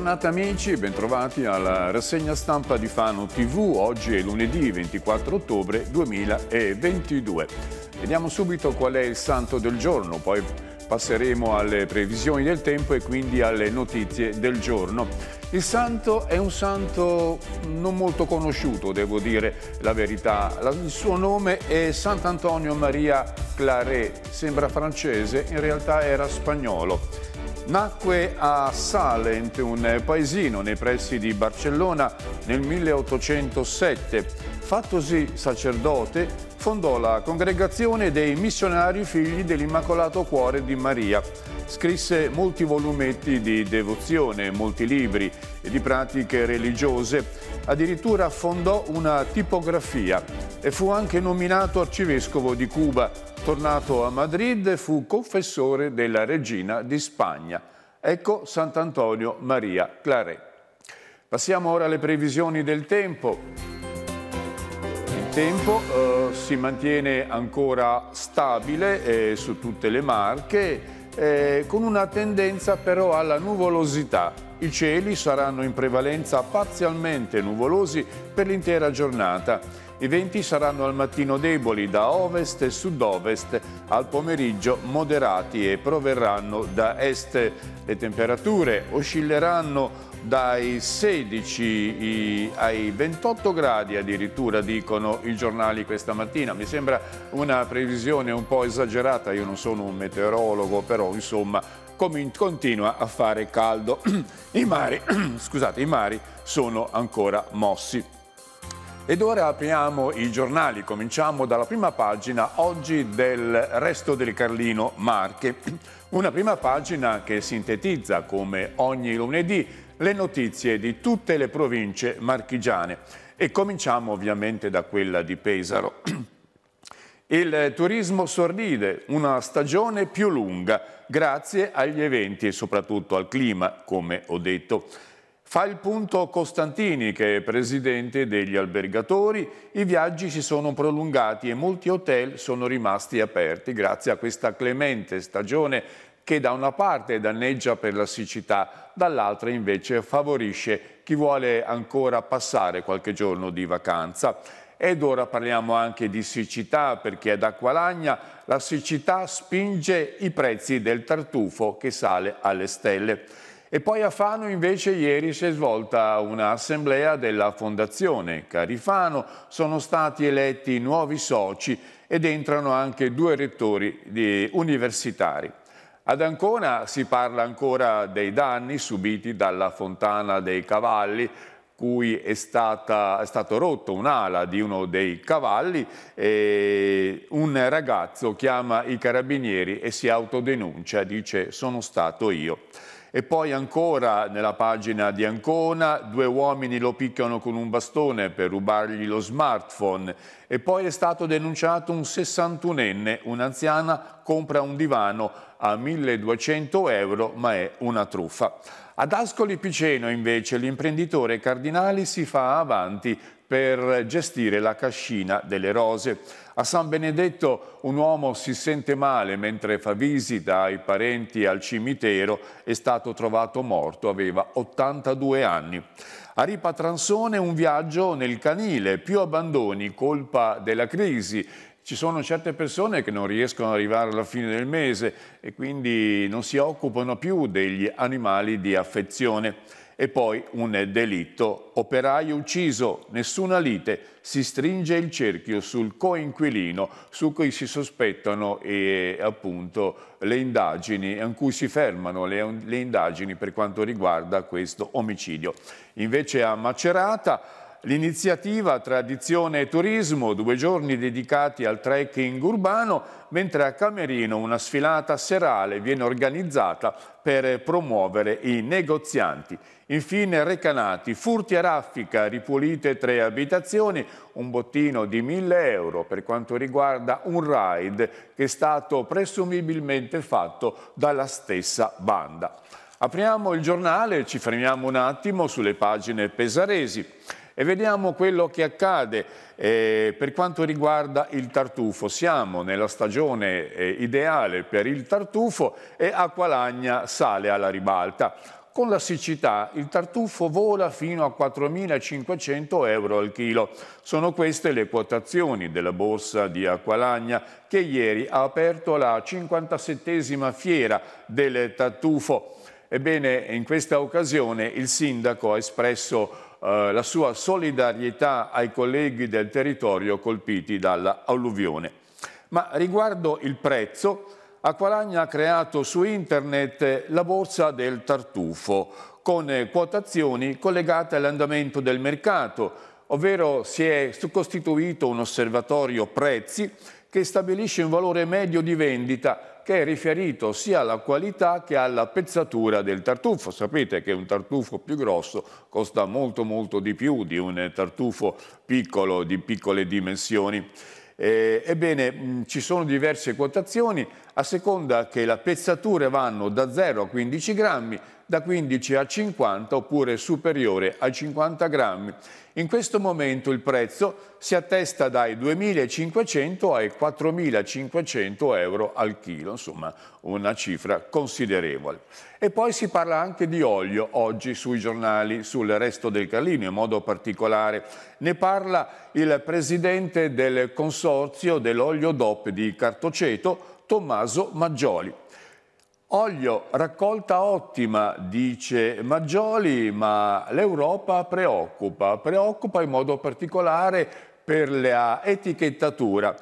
Giornata amici, bentrovati alla rassegna stampa di Fano TV. Oggi è lunedì 24 ottobre 2022. Vediamo subito qual è il santo del giorno, poi passeremo alle previsioni del tempo e quindi alle notizie del giorno. Il santo è un santo non molto conosciuto, devo dire la verità. Il suo nome è Sant'Antonio Maria Claret, sembra francese, in realtà era spagnolo. Nacque a Salent, un paesino nei pressi di Barcellona, nel 1807. Fattosi sacerdote, fondò la congregazione dei missionari figli dell'Immacolato Cuore di Maria. Scrisse molti volumetti di devozione, molti libri e di pratiche religiose. Addirittura fondò una tipografia e fu anche nominato arcivescovo di Cuba Tornato a Madrid fu confessore della regina di Spagna. Ecco Sant'Antonio Maria Claret. Passiamo ora alle previsioni del tempo. Il tempo eh, si mantiene ancora stabile eh, su tutte le marche, eh, con una tendenza però alla nuvolosità. I cieli saranno in prevalenza parzialmente nuvolosi per l'intera giornata i venti saranno al mattino deboli da ovest e sud-ovest, al pomeriggio moderati e proverranno da est. Le temperature oscilleranno dai 16 ai 28 gradi addirittura dicono i giornali questa mattina. Mi sembra una previsione un po' esagerata, io non sono un meteorologo, però insomma continua a fare caldo. I mari, scusate, i mari sono ancora mossi. Ed ora apriamo i giornali, cominciamo dalla prima pagina oggi del Resto del Carlino Marche, una prima pagina che sintetizza come ogni lunedì le notizie di tutte le province marchigiane e cominciamo ovviamente da quella di Pesaro. Il turismo sorride, una stagione più lunga grazie agli eventi e soprattutto al clima, come ho detto. Fa il punto Costantini, che è presidente degli albergatori. I viaggi si sono prolungati e molti hotel sono rimasti aperti grazie a questa clemente stagione che da una parte danneggia per la siccità, dall'altra invece favorisce chi vuole ancora passare qualche giorno di vacanza. Ed ora parliamo anche di siccità perché ad Acqualagna la siccità spinge i prezzi del tartufo che sale alle stelle. E poi a Fano invece ieri si è svolta un'assemblea della Fondazione Carifano, sono stati eletti nuovi soci ed entrano anche due rettori universitari. Ad Ancona si parla ancora dei danni subiti dalla Fontana dei Cavalli, cui è, stata, è stato rotto un'ala di uno dei cavalli e un ragazzo chiama i carabinieri e si autodenuncia, dice sono stato io. E poi ancora nella pagina di Ancona, due uomini lo picchiano con un bastone per rubargli lo smartphone e poi è stato denunciato un 61enne, un'anziana compra un divano a 1200 euro ma è una truffa. Ad Ascoli Piceno invece l'imprenditore Cardinali si fa avanti per gestire la cascina delle rose. A San Benedetto un uomo si sente male mentre fa visita ai parenti al cimitero, è stato trovato morto, aveva 82 anni. A Ripa Transone un viaggio nel canile, più abbandoni, colpa della crisi. Ci sono certe persone che non riescono ad arrivare alla fine del mese e quindi non si occupano più degli animali di affezione. E poi un delitto. Operaio ucciso, nessuna lite, si stringe il cerchio sul coinquilino su cui si sospettano e, appunto le indagini, in cui si fermano le, le indagini per quanto riguarda questo omicidio. Invece a Macerata l'iniziativa Tradizione e Turismo, due giorni dedicati al trekking urbano, mentre a Camerino una sfilata serale viene organizzata per promuovere i negozianti. Infine Recanati, furti a raffica, ripulite tre abitazioni, un bottino di 1000 euro per quanto riguarda un ride che è stato presumibilmente fatto dalla stessa banda. Apriamo il giornale, ci fermiamo un attimo sulle pagine pesaresi e vediamo quello che accade eh, per quanto riguarda il tartufo. Siamo nella stagione eh, ideale per il tartufo e Acqualagna sale alla ribalta. Con la siccità il tartufo vola fino a 4.500 euro al chilo. Sono queste le quotazioni della borsa di Acqualagna che ieri ha aperto la 57esima fiera del tartufo. Ebbene, in questa occasione il sindaco ha espresso eh, la sua solidarietà ai colleghi del territorio colpiti dalla alluvione. Ma riguardo il prezzo, Acqualagna ha creato su internet la borsa del tartufo con quotazioni collegate all'andamento del mercato, ovvero si è costituito un osservatorio prezzi che stabilisce un valore medio di vendita che è riferito sia alla qualità che alla pezzatura del tartufo. Sapete che un tartufo più grosso costa molto molto di più di un tartufo piccolo di piccole dimensioni. Eh, ebbene, mh, ci sono diverse quotazioni a seconda che le pezzature vanno da 0 a 15 grammi, da 15 a 50 oppure superiore a 50 grammi. In questo momento il prezzo si attesta dai 2.500 ai 4.500 euro al chilo, insomma una cifra considerevole. E poi si parla anche di olio oggi sui giornali, sul resto del Carlino in modo particolare. Ne parla il presidente del consorzio dell'olio DOP di Cartoceto, Tommaso Maggioli. Olio, raccolta ottima, dice Maggioli, ma l'Europa preoccupa, preoccupa in modo particolare per la etichettatura.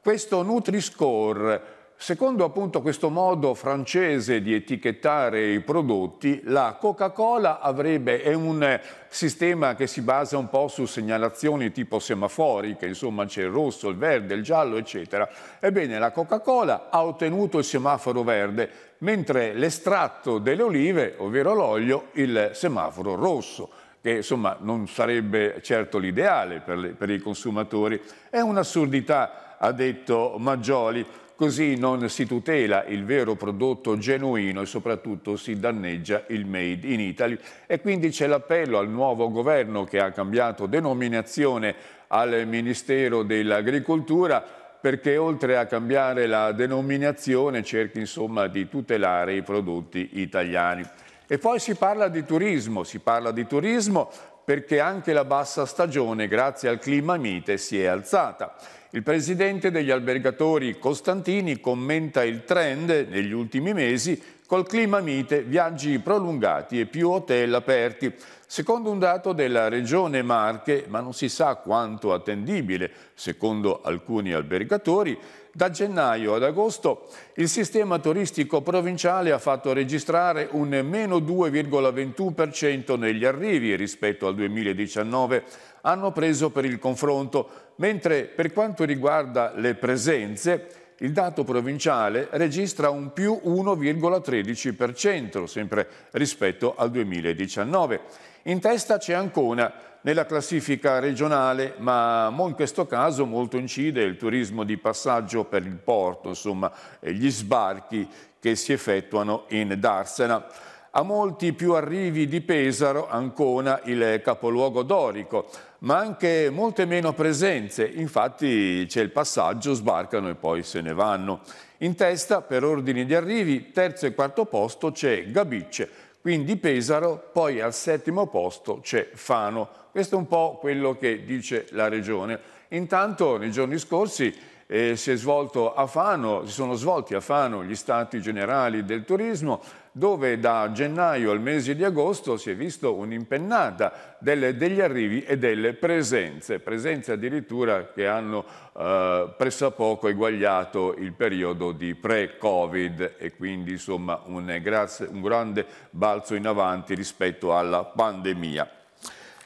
Questo Nutri-Score Secondo appunto questo modo francese di etichettare i prodotti, la Coca-Cola avrebbe è un sistema che si basa un po' su segnalazioni tipo semaforiche, insomma c'è il rosso, il verde, il giallo, eccetera. Ebbene, la Coca-Cola ha ottenuto il semaforo verde, mentre l'estratto delle olive, ovvero l'olio, il semaforo rosso che insomma non sarebbe certo l'ideale per, per i consumatori. È un'assurdità, ha detto Maggioli. Così non si tutela il vero prodotto genuino e soprattutto si danneggia il made in Italy. E quindi c'è l'appello al nuovo governo che ha cambiato denominazione al Ministero dell'Agricoltura perché oltre a cambiare la denominazione cerchi insomma di tutelare i prodotti italiani. E poi si parla di turismo, si parla di turismo perché anche la bassa stagione grazie al clima mite si è alzata. Il presidente degli albergatori Costantini commenta il trend negli ultimi mesi col clima mite, viaggi prolungati e più hotel aperti. Secondo un dato della regione Marche, ma non si sa quanto attendibile, secondo alcuni albergatori, da gennaio ad agosto il sistema turistico provinciale ha fatto registrare un meno 2,21% negli arrivi rispetto al 2019, hanno preso per il confronto, mentre per quanto riguarda le presenze il dato provinciale registra un più 1,13%, sempre rispetto al 2019. In testa c'è Ancona, nella classifica regionale, ma in questo caso molto incide il turismo di passaggio per il porto, insomma gli sbarchi che si effettuano in Darsena. A molti più arrivi di Pesaro, Ancona, il capoluogo dorico, ma anche molte meno presenze, infatti c'è il passaggio, sbarcano e poi se ne vanno. In testa, per ordini di arrivi, terzo e quarto posto c'è Gabicce, quindi Pesaro, poi al settimo posto c'è Fano. Questo è un po' quello che dice la Regione. Intanto nei giorni scorsi eh, si, Fano, si sono svolti a Fano gli stati generali del turismo, dove da gennaio al mese di agosto si è visto un'impennata degli arrivi e delle presenze, presenze addirittura che hanno eh, pressappoco eguagliato il periodo di pre-Covid e quindi insomma un, grazie, un grande balzo in avanti rispetto alla pandemia.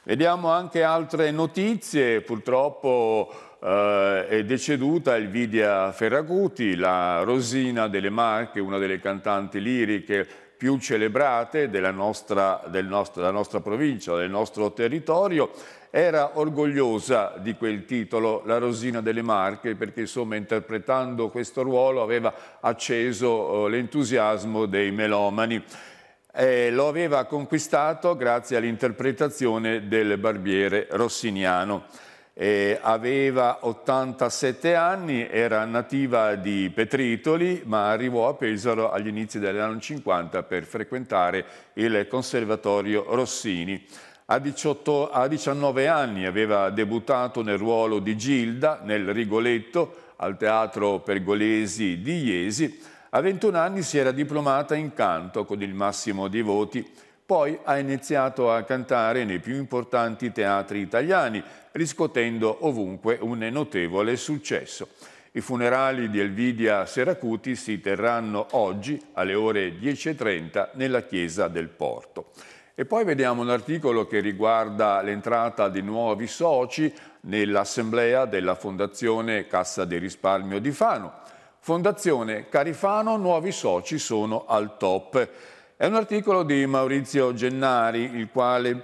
Vediamo anche altre notizie, purtroppo eh, è deceduta Elvidia Ferraguti, la Rosina delle Marche, una delle cantanti liriche più celebrate della nostra, del nostro, della nostra provincia, del nostro territorio, era orgogliosa di quel titolo, La Rosina delle Marche, perché insomma interpretando questo ruolo aveva acceso eh, l'entusiasmo dei melomani. Eh, lo aveva conquistato grazie all'interpretazione del barbiere rossiniano. Eh, aveva 87 anni, era nativa di Petritoli, ma arrivò a Pesaro agli inizi degli anni 50 per frequentare il Conservatorio Rossini. A, 18, a 19 anni aveva debuttato nel ruolo di Gilda nel Rigoletto al Teatro Pergolesi di Iesi. A 21 anni si era diplomata in canto con il massimo di voti poi ha iniziato a cantare nei più importanti teatri italiani, riscuotendo ovunque un notevole successo. I funerali di Elvidia Seracuti si terranno oggi alle ore 10.30 nella chiesa del Porto. E poi vediamo un articolo che riguarda l'entrata di nuovi soci nell'assemblea della Fondazione Cassa di Risparmio di Fano. Fondazione Carifano, nuovi soci sono al top. È un articolo di Maurizio Gennari, il quale,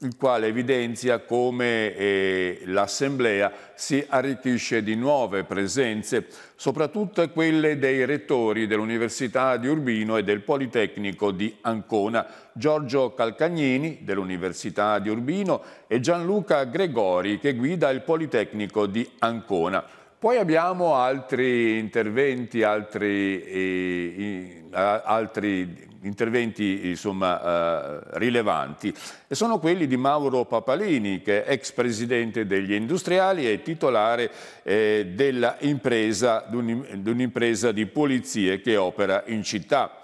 il quale evidenzia come eh, l'Assemblea si arricchisce di nuove presenze, soprattutto quelle dei rettori dell'Università di Urbino e del Politecnico di Ancona, Giorgio Calcagnini dell'Università di Urbino e Gianluca Gregori che guida il Politecnico di Ancona. Poi abbiamo altri interventi, altri, eh, altri interventi insomma, eh, rilevanti e sono quelli di Mauro Papalini che è ex presidente degli industriali e titolare eh, dell'impresa, di un'impresa di pulizie che opera in città.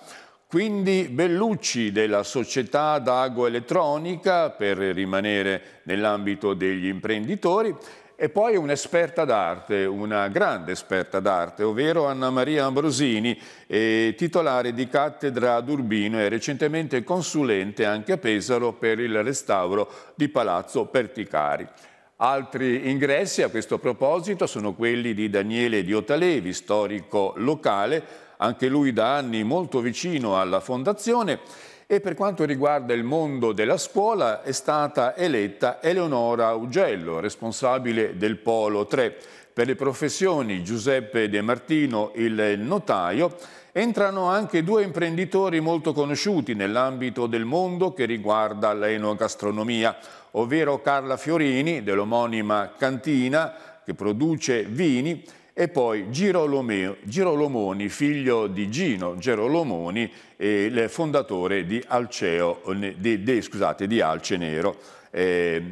Quindi Bellucci della società Dago Elettronica per rimanere nell'ambito degli imprenditori e poi un'esperta d'arte, una grande esperta d'arte, ovvero Anna Maria Ambrosini, titolare di cattedra ad Urbino e recentemente consulente anche a Pesaro per il restauro di Palazzo Perticari. Altri ingressi a questo proposito sono quelli di Daniele Diotalevi, storico locale, anche lui da anni molto vicino alla Fondazione, e per quanto riguarda il mondo della scuola è stata eletta Eleonora Ugello, responsabile del Polo 3. Per le professioni Giuseppe De Martino, il notaio, entrano anche due imprenditori molto conosciuti nell'ambito del mondo che riguarda l'enogastronomia, ovvero Carla Fiorini dell'omonima cantina che produce vini e poi Girolomoni, figlio di Gino Gerolomoni, il fondatore di, Alceo, di, di, scusate, di Alce Nero. Eh,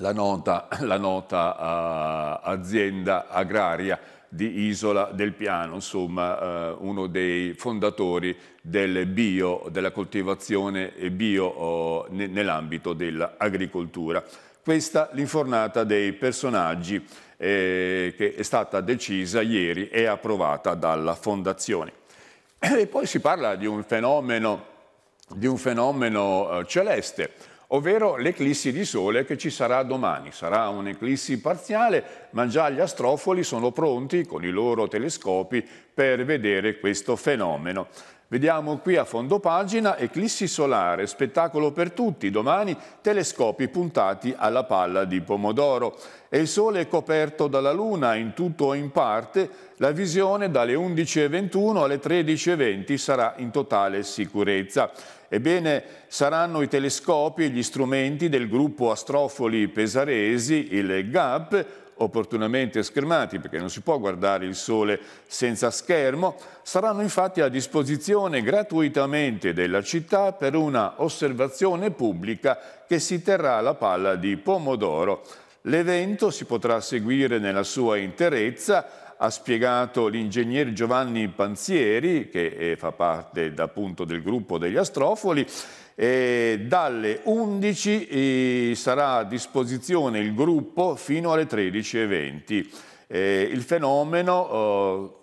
la nota, la nota uh, azienda agraria di Isola del Piano, insomma uh, uno dei fondatori del bio, della coltivazione bio uh, nell'ambito dell'agricoltura. Questa l'infornata dei personaggi eh, che è stata decisa ieri e approvata dalla Fondazione. E poi si parla di un fenomeno, di un fenomeno eh, celeste, ovvero l'eclissi di sole che ci sarà domani. Sarà un'eclissi parziale, ma già gli astrofoli sono pronti con i loro telescopi per vedere questo fenomeno. Vediamo qui a fondo pagina eclissi solare, spettacolo per tutti, domani telescopi puntati alla palla di pomodoro. E il sole è coperto dalla luna in tutto o in parte, la visione dalle 11.21 alle 13.20 sarà in totale sicurezza. Ebbene, saranno i telescopi e gli strumenti del gruppo Astrofoli Pesaresi, il GAP, opportunamente schermati perché non si può guardare il sole senza schermo, saranno infatti a disposizione gratuitamente della città per una osservazione pubblica che si terrà alla palla di Pomodoro. L'evento si potrà seguire nella sua interezza ha spiegato l'ingegner Giovanni Panzieri, che eh, fa parte appunto del gruppo degli astrofoli, e dalle 11 eh, sarà a disposizione il gruppo fino alle 13.20. Eh, il fenomeno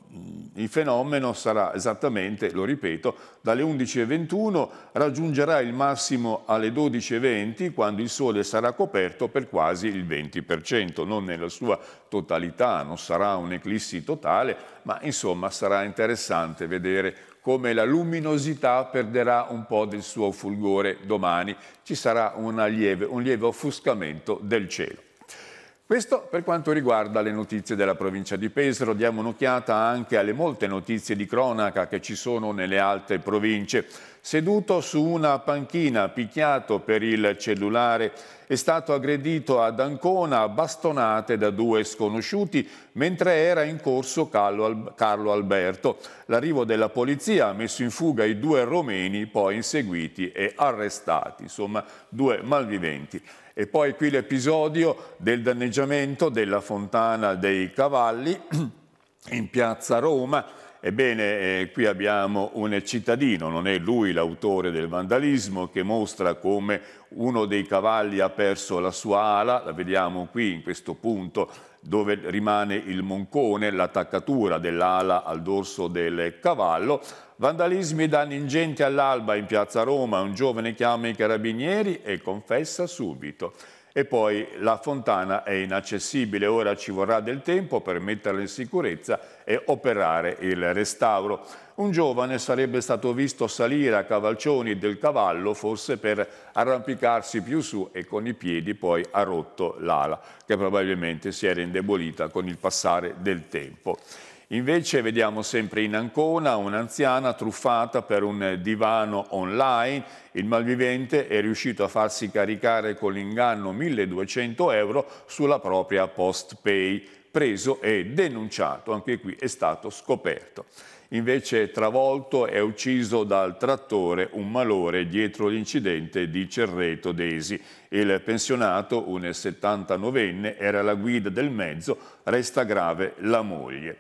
il fenomeno sarà esattamente, lo ripeto, dalle 11.21 raggiungerà il massimo alle 12.20 quando il Sole sarà coperto per quasi il 20%, non nella sua totalità, non sarà un'eclissi totale, ma insomma sarà interessante vedere come la luminosità perderà un po' del suo fulgore domani, ci sarà lieve, un lieve offuscamento del cielo. Questo per quanto riguarda le notizie della provincia di Pesaro, diamo un'occhiata anche alle molte notizie di cronaca che ci sono nelle altre province. Seduto su una panchina, picchiato per il cellulare, è stato aggredito ad Ancona a bastonate da due sconosciuti mentre era in corso Carlo Alberto. L'arrivo della polizia ha messo in fuga i due romeni, poi inseguiti e arrestati, insomma due malviventi. E poi qui l'episodio del danneggiamento della fontana dei cavalli in piazza Roma. Ebbene, eh, qui abbiamo un cittadino, non è lui l'autore del vandalismo, che mostra come uno dei cavalli ha perso la sua ala, la vediamo qui in questo punto dove rimane il moncone, l'attaccatura dell'ala al dorso del cavallo. Vandalismi e danni ingenti all'alba in piazza Roma, un giovane chiama i carabinieri e confessa subito. E poi la fontana è inaccessibile, ora ci vorrà del tempo per metterla in sicurezza e operare il restauro. Un giovane sarebbe stato visto salire a cavalcioni del cavallo, forse per arrampicarsi più su e con i piedi poi ha rotto l'ala, che probabilmente si era indebolita con il passare del tempo. Invece vediamo sempre in Ancona un'anziana truffata per un divano online. Il malvivente è riuscito a farsi caricare con l'inganno 1200 euro sulla propria post pay. Preso e denunciato, anche qui è stato scoperto. Invece travolto e ucciso dal trattore un malore dietro l'incidente di Cerreto Desi. Il pensionato, un 79enne, era la guida del mezzo, resta grave la moglie.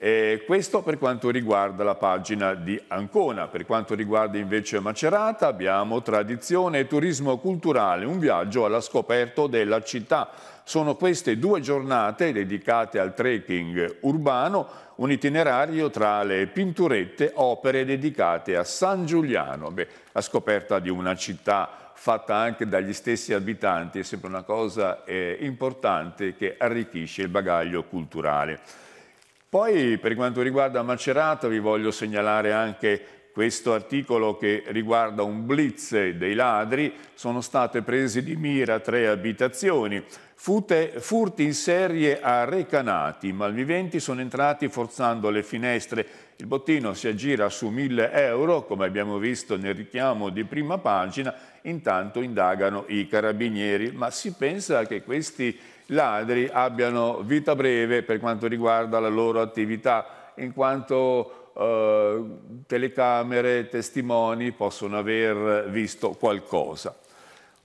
E questo per quanto riguarda la pagina di Ancona. Per quanto riguarda invece Macerata abbiamo tradizione e turismo culturale, un viaggio alla scoperta della città. Sono queste due giornate dedicate al trekking urbano, un itinerario tra le pinturette, opere dedicate a San Giuliano, Beh, la scoperta di una città fatta anche dagli stessi abitanti è sempre una cosa eh, importante che arricchisce il bagaglio culturale. Poi per quanto riguarda Macerata vi voglio segnalare anche questo articolo che riguarda un blitz dei ladri, sono state prese di mira tre abitazioni, Fute, furti in serie a Recanati, i malviventi sono entrati forzando le finestre, il bottino si aggira su 1000 euro, come abbiamo visto nel richiamo di prima pagina, intanto indagano i carabinieri, ma si pensa che questi ladri abbiano vita breve per quanto riguarda la loro attività, in quanto eh, telecamere, testimoni possono aver visto qualcosa.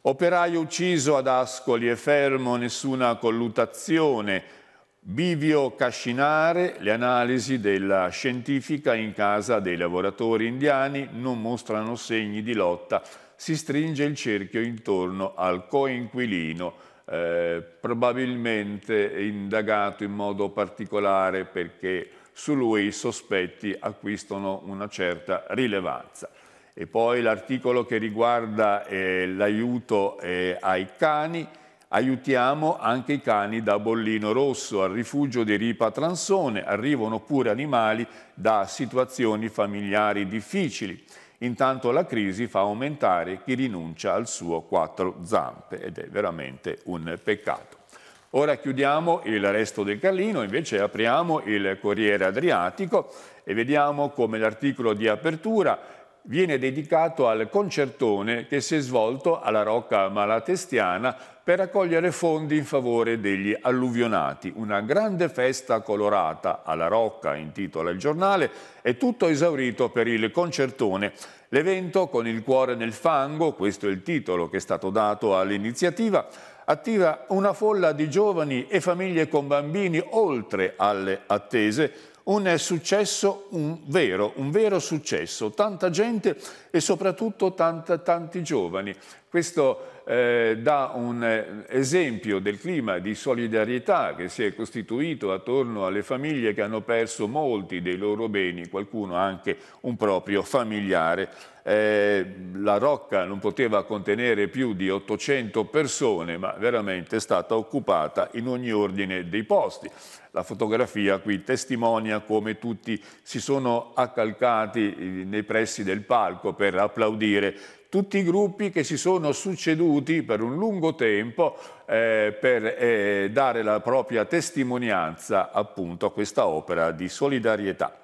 Operaio ucciso ad Ascoli e fermo, nessuna collutazione. Bivio Cascinare, le analisi della scientifica in casa dei lavoratori indiani non mostrano segni di lotta. Si stringe il cerchio intorno al coinquilino eh, probabilmente indagato in modo particolare perché su lui i sospetti acquistano una certa rilevanza. E poi l'articolo che riguarda eh, l'aiuto eh, ai cani, aiutiamo anche i cani da Bollino Rosso, al rifugio di Ripa Transone, arrivano pure animali da situazioni familiari difficili. Intanto la crisi fa aumentare chi rinuncia al suo quattro zampe ed è veramente un peccato. Ora chiudiamo il resto del Carlino, invece apriamo il Corriere Adriatico e vediamo come l'articolo di apertura viene dedicato al concertone che si è svolto alla Rocca Malatestiana per raccogliere fondi in favore degli alluvionati. Una grande festa colorata alla Rocca, intitola il giornale, è tutto esaurito per il concertone. L'evento con il cuore nel fango, questo è il titolo che è stato dato all'iniziativa, attiva una folla di giovani e famiglie con bambini oltre alle attese un successo, un vero, un vero successo, tanta gente e soprattutto tanta, tanti giovani. Questo eh, dà un eh, esempio del clima di solidarietà che si è costituito attorno alle famiglie che hanno perso molti dei loro beni, qualcuno anche un proprio familiare. Eh, la Rocca non poteva contenere più di 800 persone, ma veramente è stata occupata in ogni ordine dei posti. La fotografia qui testimonia come tutti si sono accalcati eh, nei pressi del palco per applaudire tutti i gruppi che si sono succeduti per un lungo tempo eh, per eh, dare la propria testimonianza appunto a questa opera di solidarietà.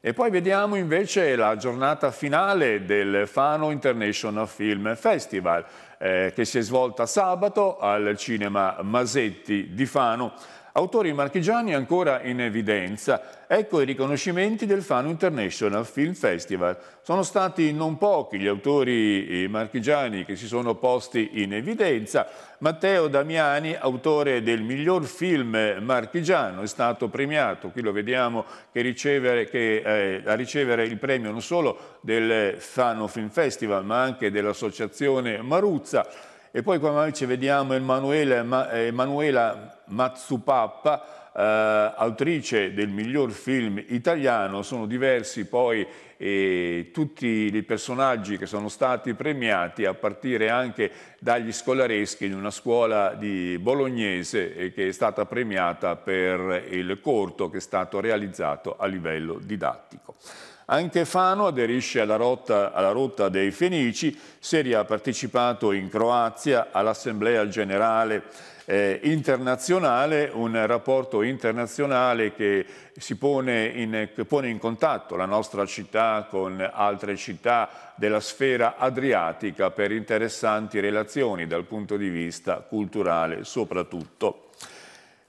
E poi vediamo invece la giornata finale del Fano International Film Festival eh, che si è svolta sabato al cinema Masetti di Fano. Autori marchigiani ancora in evidenza. Ecco i riconoscimenti del Fano International Film Festival. Sono stati non pochi gli autori marchigiani che si sono posti in evidenza. Matteo Damiani, autore del miglior film marchigiano, è stato premiato, qui lo vediamo, che ricevere, che, eh, a ricevere il premio non solo del Fano Film Festival ma anche dell'associazione Maruzza. E poi qua invece vediamo Emanuela, Emanuela Mazzupappa, eh, autrice del miglior film italiano. Sono diversi poi eh, tutti i personaggi che sono stati premiati, a partire anche dagli scolareschi di una scuola di bolognese eh, che è stata premiata per il corto che è stato realizzato a livello didattico. Anche Fano aderisce alla rotta, alla rotta dei Fenici, Serie ha partecipato in Croazia all'Assemblea Generale eh, internazionale, un rapporto internazionale che si pone in, che pone in contatto la nostra città con altre città della sfera adriatica per interessanti relazioni dal punto di vista culturale soprattutto.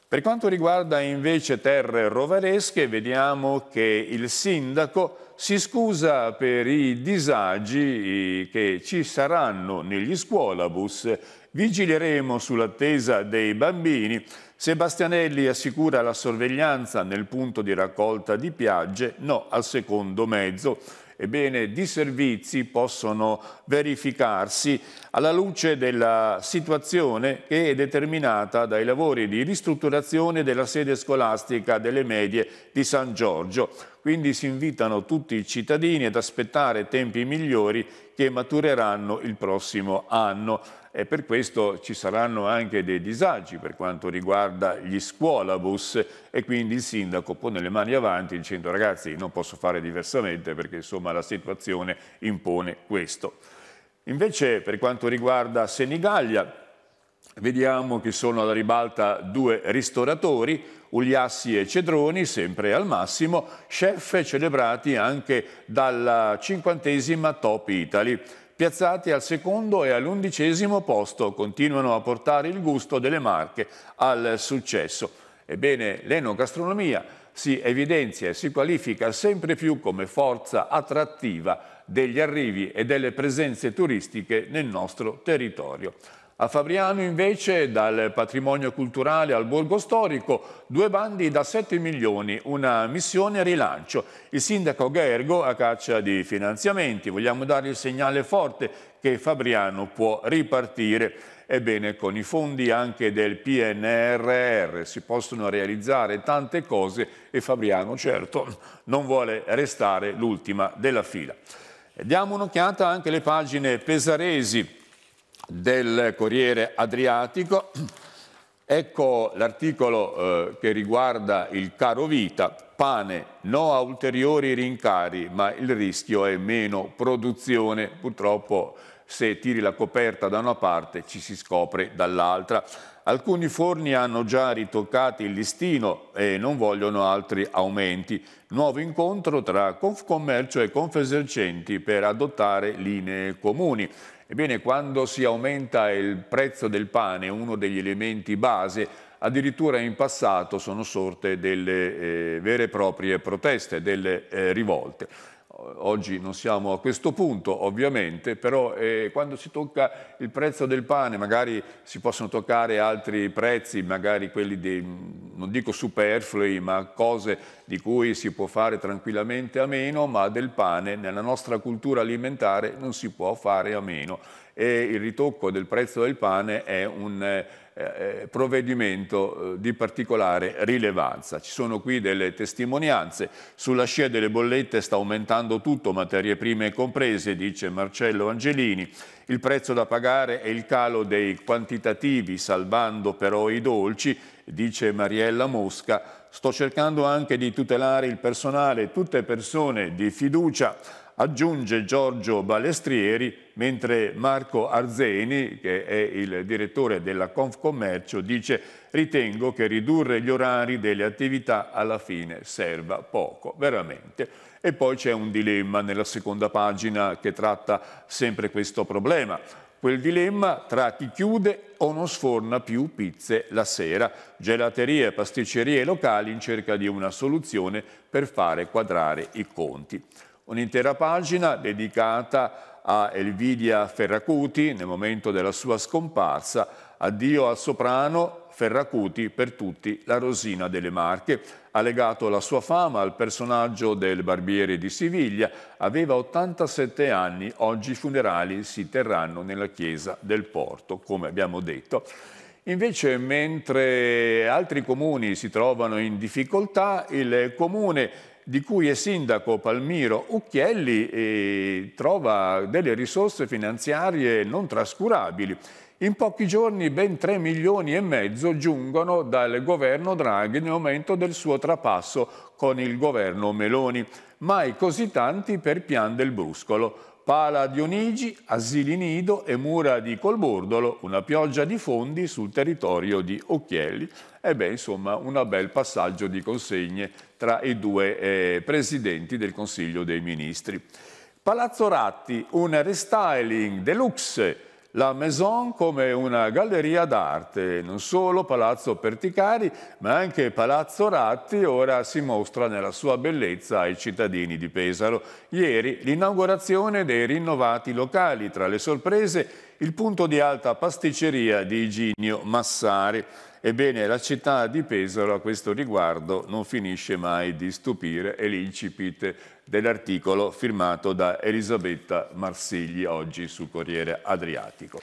Per quanto riguarda invece terre rovaresche, vediamo che il sindaco si scusa per i disagi che ci saranno negli scuolabus. Vigileremo sull'attesa dei bambini. Sebastianelli assicura la sorveglianza nel punto di raccolta di piagge, no al secondo mezzo. Ebbene, disservizi possono verificarsi alla luce della situazione che è determinata dai lavori di ristrutturazione della sede scolastica delle medie di San Giorgio. Quindi si invitano tutti i cittadini ad aspettare tempi migliori che matureranno il prossimo anno e per questo ci saranno anche dei disagi per quanto riguarda gli scuolabus e quindi il sindaco pone le mani avanti dicendo ragazzi non posso fare diversamente perché insomma la situazione impone questo. Invece per quanto riguarda Senigallia vediamo che sono alla ribalta due ristoratori Ugliassi e Cedroni, sempre al massimo, chef celebrati anche dalla cinquantesima Top Italy. Piazzati al secondo e all'undicesimo posto, continuano a portare il gusto delle marche al successo. Ebbene, l'enogastronomia si evidenzia e si qualifica sempre più come forza attrattiva degli arrivi e delle presenze turistiche nel nostro territorio. A Fabriano invece dal patrimonio culturale al borgo storico due bandi da 7 milioni, una missione rilancio. Il sindaco Gergo a caccia di finanziamenti, vogliamo dare il segnale forte che Fabriano può ripartire. Ebbene, con i fondi anche del PNRR si possono realizzare tante cose e Fabriano certo non vuole restare l'ultima della fila. Diamo un'occhiata anche alle pagine pesaresi del Corriere Adriatico. Ecco l'articolo eh, che riguarda il caro vita, pane, no a ulteriori rincari, ma il rischio è meno produzione. Purtroppo se tiri la coperta da una parte ci si scopre dall'altra. Alcuni forni hanno già ritoccato il listino e non vogliono altri aumenti. Nuovo incontro tra Confcommercio e Confesercenti per adottare linee comuni. Ebbene, quando si aumenta il prezzo del pane, uno degli elementi base, addirittura in passato sono sorte delle eh, vere e proprie proteste, delle eh, rivolte. Oggi non siamo a questo punto ovviamente, però eh, quando si tocca il prezzo del pane magari si possono toccare altri prezzi, magari quelli di, non dico superflui, ma cose di cui si può fare tranquillamente a meno, ma del pane nella nostra cultura alimentare non si può fare a meno. E il ritocco del prezzo del pane è un eh, provvedimento eh, di particolare rilevanza. Ci sono qui delle testimonianze, sulla scia delle bollette sta aumentando tutto, materie prime comprese, dice Marcello Angelini, il prezzo da pagare è il calo dei quantitativi, salvando però i dolci, dice Mariella Mosca, sto cercando anche di tutelare il personale, tutte persone di fiducia, aggiunge Giorgio Balestrieri, mentre Marco Arzeni, che è il direttore della Confcommercio, dice ritengo che ridurre gli orari delle attività alla fine serva poco, veramente. E poi c'è un dilemma nella seconda pagina che tratta sempre questo problema. Quel dilemma tra chi chiude o non sforna più pizze la sera, gelaterie e pasticcerie locali in cerca di una soluzione per fare quadrare i conti. Un'intera pagina dedicata a Elvidia Ferracuti nel momento della sua scomparsa, addio al soprano Ferracuti per tutti la Rosina delle Marche. Ha legato la sua fama al personaggio del barbiere di Siviglia. Aveva 87 anni, oggi i funerali si terranno nella chiesa del Porto, come abbiamo detto. Invece, mentre altri comuni si trovano in difficoltà, il comune di cui è sindaco Palmiro Ucchielli e trova delle risorse finanziarie non trascurabili. In pochi giorni ben 3 milioni e mezzo giungono dal governo Draghi nel momento del suo trapasso con il governo Meloni, mai così tanti per Pian del Bruscolo. Pala Dionigi, asili nido e mura di Colbordolo, una pioggia di fondi sul territorio di Occhielli. E beh, insomma, un bel passaggio di consegne tra i due eh, presidenti del Consiglio dei Ministri. Palazzo Ratti, un restyling deluxe la Maison come una galleria d'arte, non solo Palazzo Perticari ma anche Palazzo Ratti ora si mostra nella sua bellezza ai cittadini di Pesaro. Ieri l'inaugurazione dei rinnovati locali, tra le sorprese il punto di alta pasticceria di Iginio Massari. Ebbene, la città di Pesaro a questo riguardo non finisce mai di stupire e l'incipit dell'articolo firmato da Elisabetta Marsigli oggi sul Corriere Adriatico.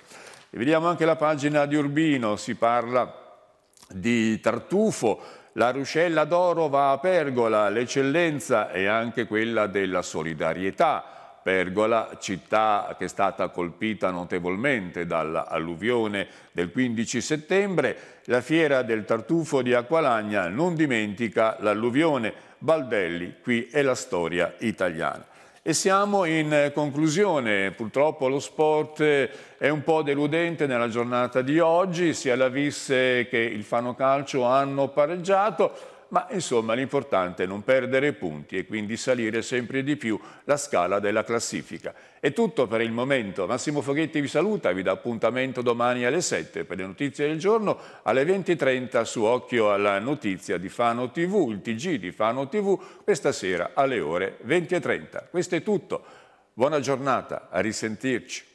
E vediamo anche la pagina di Urbino, si parla di tartufo, la ruscella d'oro va a Pergola, l'eccellenza è anche quella della solidarietà. Pergola, città che è stata colpita notevolmente dall'alluvione del 15 settembre, la fiera del tartufo di Acqualagna non dimentica l'alluvione. Baldelli, qui è la storia italiana. E siamo in conclusione, purtroppo lo sport è un po' deludente nella giornata di oggi, sia la Visse che il Fano Calcio hanno pareggiato, ma insomma l'importante è non perdere punti e quindi salire sempre di più la scala della classifica. È tutto per il momento, Massimo Foghetti vi saluta, vi dà appuntamento domani alle 7 per le notizie del giorno, alle 20.30 su Occhio alla notizia di Fano TV, il TG di Fano TV, questa sera alle ore 20.30. Questo è tutto, buona giornata, a risentirci.